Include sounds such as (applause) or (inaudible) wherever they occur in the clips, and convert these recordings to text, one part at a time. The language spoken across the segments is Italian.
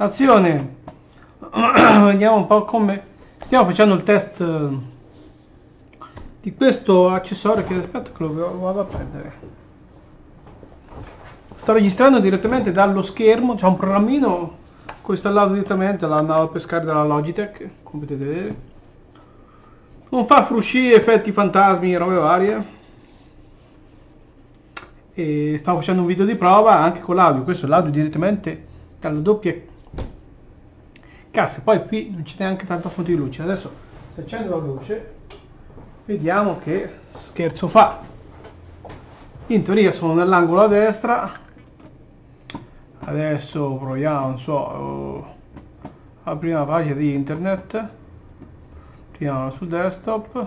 azione. (clears throat) Vediamo un po' come stiamo facendo il test eh, di questo accessorio che aspetta che lo vado a prendere. Sto registrando direttamente dallo schermo c'è un programmino che ho installato direttamente l'andavo a pescare dalla Logitech come potete vedere. Non fa frusci effetti fantasmi robe varie. E stavo facendo un video di prova anche con l'audio questo è l'audio direttamente dalla doppia cassa poi qui non c'è neanche tanta fonte di luce. Adesso se accendo la luce vediamo che scherzo fa. In teoria sono nell'angolo a destra. Adesso proviamo non so uh, la prima pagina di internet. Apriamo sul desktop.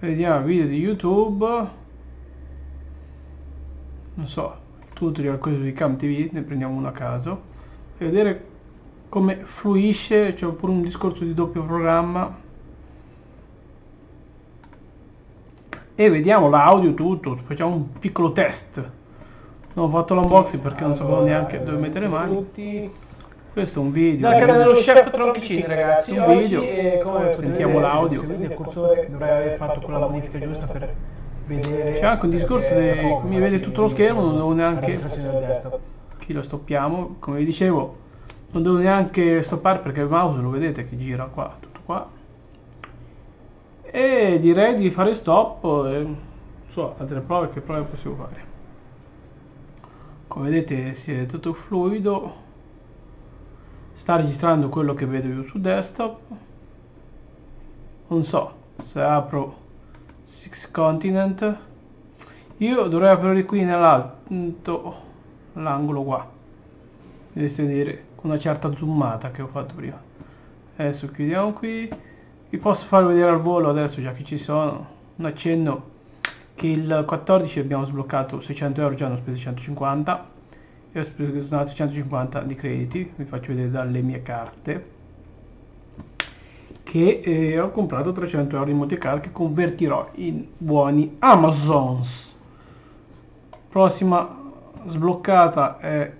Vediamo video di youtube. Non so, tutorial questo di Cam TV, ne prendiamo uno a caso, e vedere come fluisce, c'è pure un discorso di doppio programma, e vediamo l'audio tutto, facciamo un piccolo test. Non ho fatto l'unboxing perché non sapevo neanche dove mettere le mani. Questo è un video. Dal canale dello chef Tronchicini ragazzi, un video. Sentiamo l'audio. Il cursore dovrei aver fatto quella modifica giusta per vedere c'è anche un discorso di mi vede tutto lo schermo non devo neanche chi lo stoppiamo come vi dicevo non devo neanche stoppare perché il mouse lo vedete che gira qua tutto qua. E direi di fare stop e so altre prove che prove possiamo fare. Come vedete si è tutto fluido. Sta registrando quello che vedo io su desktop. Non so se apro Six Continent. Io dovrei aprire qui nell'alto l'angolo qua dovreste vedere una certa zoomata che ho fatto prima. Adesso chiudiamo qui. Vi posso far vedere al volo adesso già che ci sono. Un accenno che il 14 abbiamo sbloccato 600 euro già hanno speso 150 e ho speso 150 di crediti vi faccio vedere dalle mie carte che eh, ho comprato 300 euro in Montecar che convertirò in buoni Amazons. Prossima sbloccata è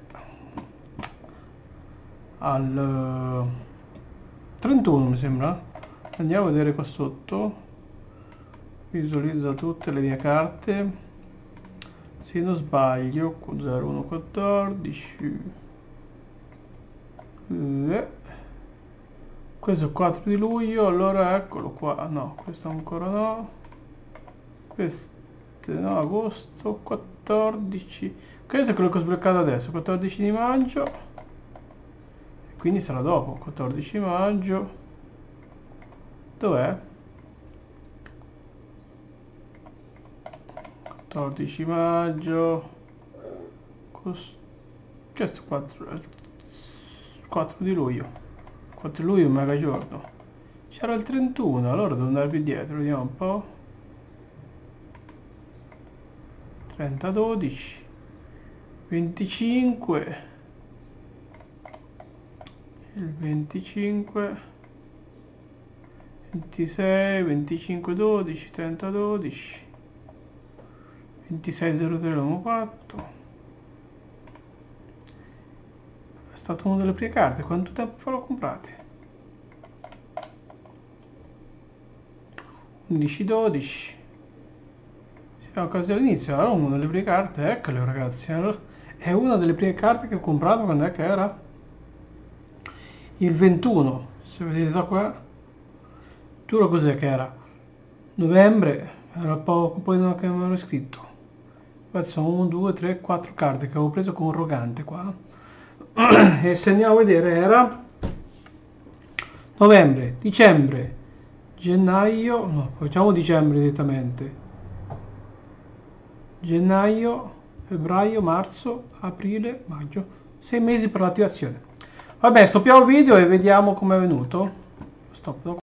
al 31 mi sembra. Andiamo a vedere qua sotto. Visualizza tutte le mie carte. Se non sbaglio 0114 eh. Questo è il 4 di luglio allora eccolo qua. No questo ancora no. Questo no agosto 14 questo è quello che ho sbloccato adesso 14 di maggio quindi sarà dopo 14 maggio. Dov'è? 14 maggio. Questo 4 4 di luglio? 4 luglio un mega giorno. C'era il 31 allora devo andare più dietro vediamo un po' 30 12 25 il 25 26 25 12 30 12 26 03 l'abbiamo fatto. È stato una delle prime carte. Quanto tempo fa l'ho comprate? 11 12 siamo quasi all'inizio allora una delle prime carte. Eccole ragazzi allora, è una delle prime carte che ho comprato quando è che era il 21 se vedete da qua. Giuro cos'è che era? Novembre era poco poi non ero iscritto queste sono 1 2 3 4 carte che avevo preso con rogante qua. (clears throat) E se andiamo a vedere era novembre dicembre gennaio no facciamo dicembre direttamente. Gennaio febbraio marzo aprile maggio sei mesi per l'attivazione vabbè stoppiamo il video e vediamo come è venuto. Stop